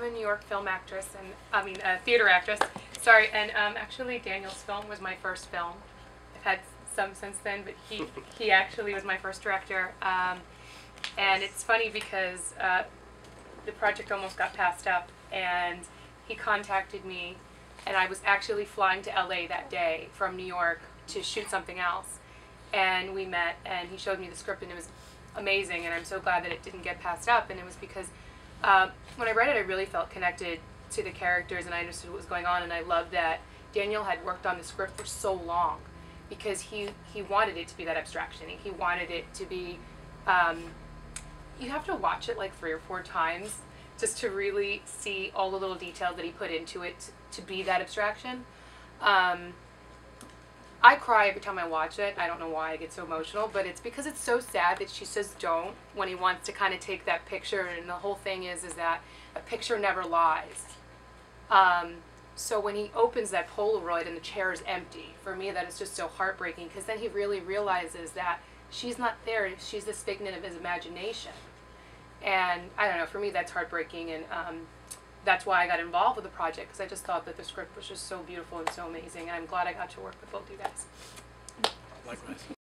I'm a New York film actress, and I mean a theater actress. Sorry, and um, actually Daniel's film was my first film. I've had some since then, but he he actually was my first director. Um, and it's funny because uh, the project almost got passed up, and he contacted me, and I was actually flying to LA that day from New York to shoot something else, and we met, and he showed me the script, and it was amazing, and I'm so glad that it didn't get passed up, and it was because um, when I read it, I really felt connected to the characters, and I understood what was going on, and I loved that Daniel had worked on the script for so long, because he he wanted it to be that abstraction, and he wanted it to be. Um, you have to watch it like three or four times just to really see all the little details that he put into it to, to be that abstraction. Um, I cry every time I watch it. I don't know why I get so emotional, but it's because it's so sad that she says don't when he wants to kind of take that picture. And the whole thing is, is that a picture never lies. Um, so when he opens that Polaroid and the chair is empty, for me that is just so heartbreaking because then he really realizes that she's not there. She's this figment of his imagination. And I don't know, for me that's heartbreaking and um, that's why I got involved with the project because I just thought that the script was just so beautiful and so amazing and I'm glad I got to work with both you guys. Likewise.